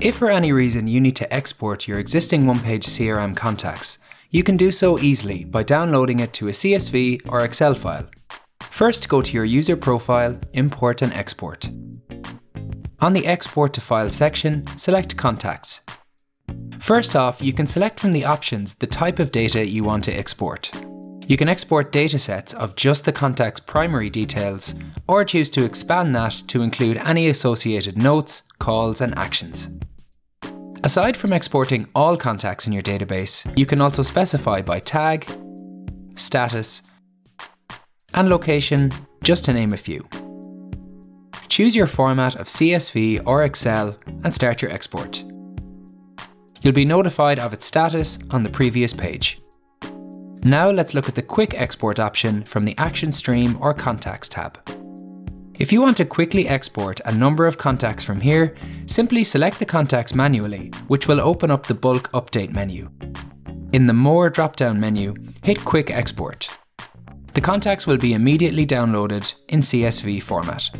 If for any reason you need to export your existing OnePageCRM contacts, you can do so easily by downloading it to a CSV or Excel file. First go to your user profile, import and export. On the Export to File section, select Contacts. First off, you can select from the options the type of data you want to export. You can export datasets of just the contact's primary details, or choose to expand that to include any associated notes, calls and actions. Aside from exporting all contacts in your database, you can also specify by tag, status, and location, just to name a few. Choose your format of CSV or Excel and start your export. You'll be notified of its status on the previous page. Now let's look at the Quick Export option from the Action Stream or Contacts tab. If you want to quickly export a number of contacts from here, simply select the contacts manually, which will open up the Bulk Update menu. In the More drop-down menu, hit Quick Export. The contacts will be immediately downloaded in CSV format.